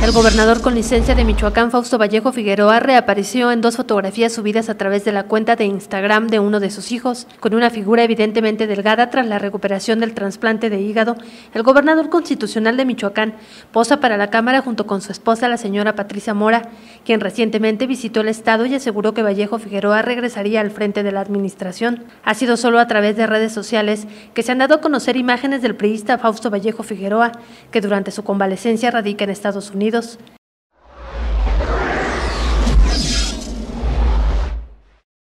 El gobernador con licencia de Michoacán, Fausto Vallejo Figueroa, reapareció en dos fotografías subidas a través de la cuenta de Instagram de uno de sus hijos. Con una figura evidentemente delgada tras la recuperación del trasplante de hígado, el gobernador constitucional de Michoacán posa para la Cámara junto con su esposa, la señora Patricia Mora, quien recientemente visitó el Estado y aseguró que Vallejo Figueroa regresaría al frente de la administración. Ha sido solo a través de redes sociales que se han dado a conocer imágenes del priista Fausto Vallejo Figueroa, que durante su convalecencia radica en Estados Unidos. Unidos.